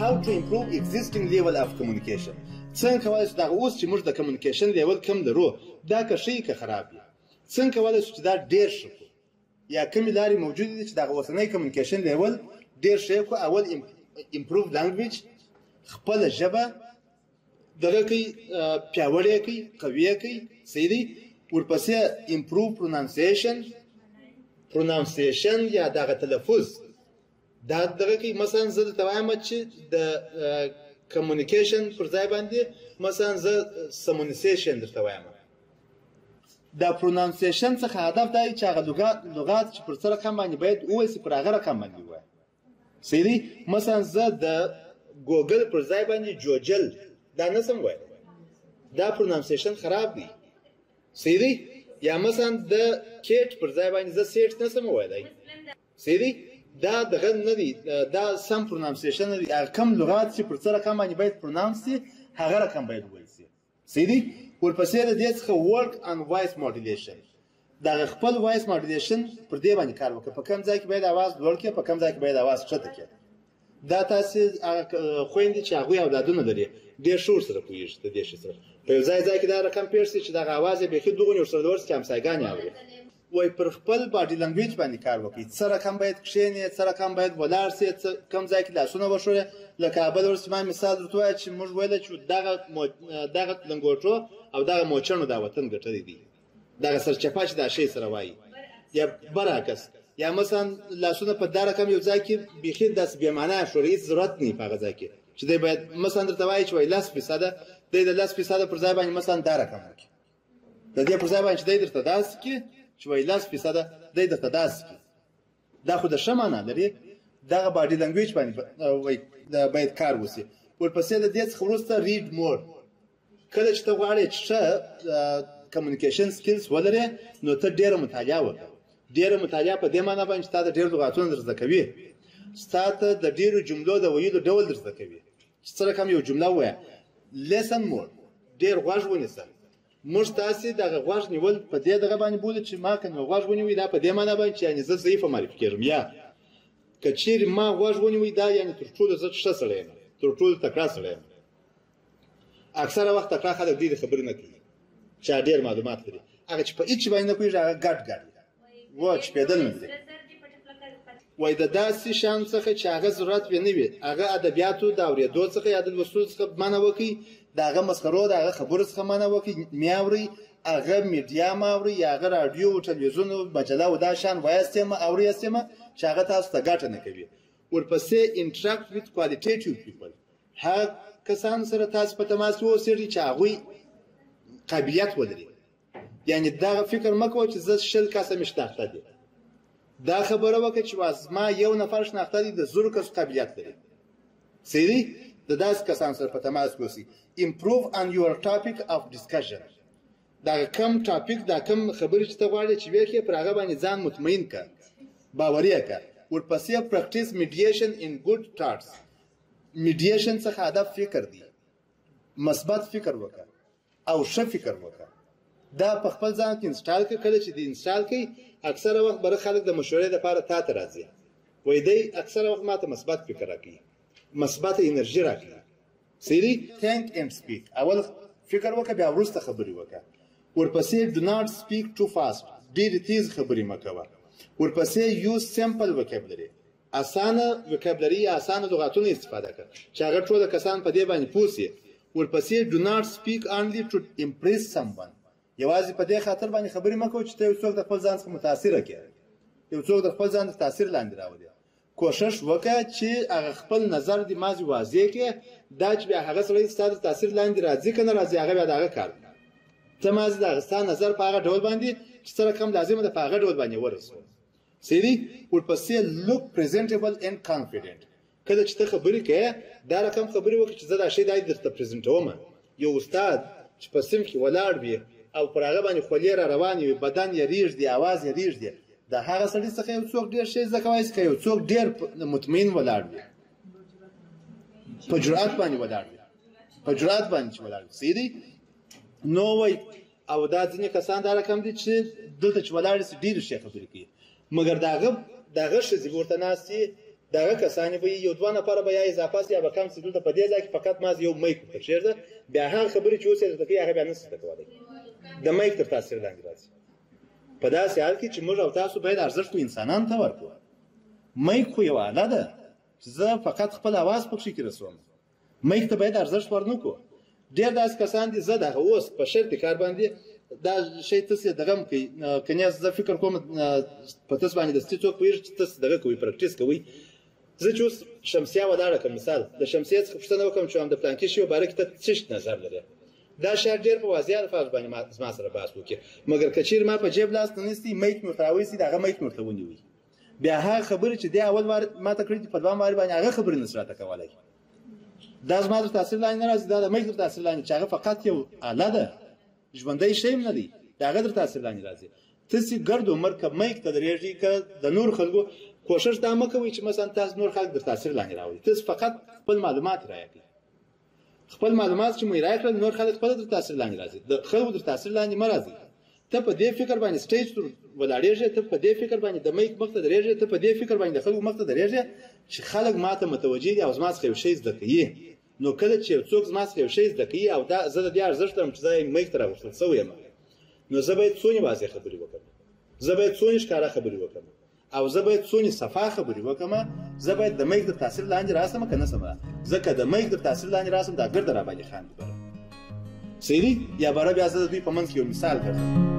how to improve existing level of communication څنګه کولای شو دا اوس چې موږ د کمیونیکیشن لیول کم لرو دا که ښه که خراب وي څنګه کولای شو چې دا ډیر ښه کړو یا کومې لارې موجودې دي چې دغه اوسنی کمیونیکیشن لیول ډېر ښه کو اول امپروف لانګویج خپله ژبه دغه کوي پیاوړې کوي قوي کوي صحیح دی ورپسې امپروف پرونانسیشن پرونانسیشن یا دغه تلفظ دا دغه کې مثلا زه د توایم چې د کمیونیکیشن پر ځای باندې مثلا زه سمونیسیشن درته وایم دا پرونانسیشن څخه هدف دا چې هغه لغات لغات چې پر څه رقم باندې باید اوسي پر هغه رقم باندې وای سری مثلا زه د ګوګل پر ځای باندې جوجل دا نه سم وای دا پرونانسیشن خراب دی سری یا مثلا د کیټ پر ځای باندې زه سیټ نه سم وای صحیح دی دا دغه نه دی دا سم پرونانسیشن نه دی هغه کم لغات چې پر څه رقم باندې باید پرونانس شي هغه رقم باید وویل شي صحیح دی ورپسې د دې څخه ورک ان وایس ماډولیشن دا خپل وایس ماډولیشن پر دې باندې کار وکړه په کم ځای کې باید आवाज لوړ کړي په کم ځای کې باید आवाज ښکته کړي دا تاسو خويندې چې هغه اولادونه لري ډېر شور سره پوهیږي د دې شي سره په ځای ځای کې دا رقم پیښ شي چې دا आवाज به کې دوه نور سره ورس کې همسایګان اوري وای پر خپل باډي لنګویج باندې کار وکړي څه رقم باید کښینې څه رقم باید ولاړ سي څه کم ځای کې لاسونه وښوره لکه ابل ورځ ما مثال درته وایه چې موږ ویل چې دغه مو... دغه لنګوټو او دغه موچڼو دا وطن ګټلی دی دغه سرچپه چې دا شی سره وایي یا برعکس یا مثلا لاسونه په دا رقم یو ځای کې بیخي داسې بې معنا شوره هېڅ ضرورت نه په هغه ځای کې چې دی باید مثلا درته وایي چې وایي لس فیصده دی د لس فیصده پر ځای باندې مثلا دا رقم وکړي د دې پر ځای باندې چې دی درته داسې کې چې وایي لس فیصده دی درته داسې کې دا خو د ښه معنا لري دغه باډي لنګویج باندې باید کار وشي ورپسې د دې څخه وروسته ریډ مور کله چې ته غواړې چې ښه کمیونیکیشن سکلز ولرې نو ته ډېره مطالعه وکړه ډېره مطالعه په دې معنی باندې چې تا د ډېر لغاتونه در زده کوي ستا ته د ډېرو جملو د ویلو ډول در زده کوي چې څه رقم یو جمله ووایه لیسن مور ډیر غوږ ونیسه موږ تاسو دغه غوږ نیول په دې دغه باندې بوله چې ما کنه غوږ ونیوي دا په دې معنی باندې چې یعنی زه ضعیف معرفي کېږم یا کچیر ما غوږ ونیوي دا یعنی تر ټولو زه ښه سړی یم تر ټولو تکړه سړی یم اکثره وخت تکړه خلک ډېرې خبرې نه کوي چې ډېر معلومات لري هغه چې په هیڅ باندې نه کوي هغه ګډ ګډ و چې کېدل نه دي وای د داسې شان څخه چې هغه ضرورت وي نه وي هغه ادبیاتو د اورېدو څخه یا د لوستو څخه منع وکړي د هغه مسخرو د هغه خبرو څخه منع وکړي مې اوري هغه میډیا مه اوري یا هغه راډیو او ټلویزیون او مجله او دا شان وایاستې مه اوري یاستې مه چې هغه تاسو ته ګټه نه کوي ورپسې انټراکټ ویت کوالیټیټیو پیپل هغه کسان سره تاسو په تماس کې اوسېږي چې هغوی قابلیت ولري یعنی دغه فکر مه کوه چې زه شل کسه مې شناخته دي دا خبره وکړه چې زما یو نفر شناخته دي د زرو کسو قابلیت لري سیری د داس کسان سره په تماس کې اوسئ امپروو ان یور ټاپک اف ډیسکشن دا کم ټاپک دا کم خبرې چې ته غواړې چې وکړې پر هغه باندې ځان مطمئن کړه باوري کړه ورپسې پریکټیس میډیشن ان ګډ ټاټس میډیشن څخه هدف فکر دی مثبت فکر وکړه او ښه فکر مو وکړه دا په خپل ځان کې انسټال کړه کله چې دې انسټال کړي اکثره وخت بره خلک د مشورې لپاره تا ته راځي وای دی اکثره وخت ماته مثبت فکر راکړي مثبت انرژي راکړي سری ثینک اینڈ سپیک اول فکر وکړه بیا وروسته خبرې وکړه ورپسې ډو ناټ سپیک ټو فاست ډېرې تیز خبرې مه کوه ورپسې یوز سمپل وکیبلري اسانه وکابلري یا اسانه لغاتونه استفاده کړه چې هغه ټول کسان په دې باندې پوه شي ورپسې ډو ناټ سپیک اونلی ټو امپریس سم ون یوازې په دې خاطر باندې خبرې مه کوه چې ته یو څوک د خپل ځان څخه متاثره کړې یو څوک د خپل ځان د تاثیر لاندې راولې کوشش وکړه چې هغه خپل نظر دې مازې واضح کړې دا چې بیا هغه سړی ستا د تاثیر لاندې راځي که نه راځي هغه بیا د هغه کار دی ته مازې د هغه ستا نظر په هغه ډول باندې چې سره کم لازمه ده په هغه ډول باندې ورسوه سری ورپسې لوک پریزنټیبل اند کانفیډنټ کله چې ته خبرې کوې دا رقم خبرې وکړه چې زه دا شی دای درته پریزنټوم یو استاد چې په صنف کې ولاړ وي او پر هغه باندې خولې را روانې وي بدن یې ریږدي اواز یې ریږدي د هغه سړي څخه یو څوک ډېر شی زده کوای شي یو څوک ډېر مطمئن ولاړ وي په جرأت باندې ولاړ وي په جرأت باندې چې ولاړ وي صحیح دی نو وایي او دا ځینې کسان دا رقم دي چې دلته چې ولاړ سي ډېرې ښې خبرې کوي مګر د هغه د هغه ښځې به ورته ناست وي د هغه کسانې به یو دوه نفره به یا اضافه سي یا به کم سي دلته په دې ځای کې فقط مازې یو میک ورته کښېږده بیا هغه خبرې چې اوس یې درته کوي هغه بیا نه سي زده کولی د میک تر تاثیر لاندې راځي په داسې حال کې چې موږ او تاسو باید ارزښت خو انسانانو ته ورکړو میک خو یوه اله ده چې زه فقط خپل اواز پکښې کې رسوم ميخ ته باید ارزښت ورنکو ډیر داس کسان دي زه دغه اوس په شرط کار باندې دا شی تاسو دغه کوي کني زه فکر کوم په تاسو باندې د ستې څوک ویر چې تاسو دغه کوي پریکټیس کوي زه چې اوس شمسیه ولاړه کوم مثال د شمسیه څخه پوښتنه وکم چې هم د پلان کې شی باره کې ته څه نظر لري دا شعر ډیر په واضح الفاظ باندې ما زما سره بحث وکړي مګر کچیر ما په جیب لاس نه نستی میت مرتاوي سي دا غ میت مرتاونی وي بیا هغه خبرې چې دی اول وار ما ته کړې دي په دوام وار باندې هغه خبرې نه راته کولای دا زما تر تاثیر لاندې نه راځي دا د مې تر تاثیر لاندې چې هغه فقط یو اله ده ژوندی شی نه دی دا هغه تر تاثیر لاندې راځي تاسو ګرد عمر ک مېک ته درېږي ک د نور خلکو کوشش دا مکوئ چې مثلا تاسو نور خلک در تاثیر لاندې راوړي تاسو فقط خپل معلومات رايږي خپل معلومات چې مې راکړل نور خلک خپل تر تاثیر لاندې راځي د خلکو تر تاثیر لاندې مه راځي ته په دې فکر باندې سټیج تر ولاړېږې ته په دې فکر باندې د میک مخ ته درېږې ته په دې فکر باندې د خلکو مخ ته درېږې چې خلک ما ته متوجه دي او زما څخه یو شی زده کوي نو کله چې یو څوک زما څخه یو شی زده کوي او دا زه د دې ارزښت لرم چې زه یې میک ته راغوښتل شوی یم نو زه باید څونې واضح خبرې وکړم زه باید څونې ښکاره خبرې وکړم او زه باید څونې صفا خبرې وکم زه باید د میک تر تاثیر لاندې راسم که نه سم ځکه د میک تر تاثیر لاندې راسم دا ګرد را باندې خاندي بره سیری یا بره بیا زه د دوی په منځ کې یو مثال ګرځم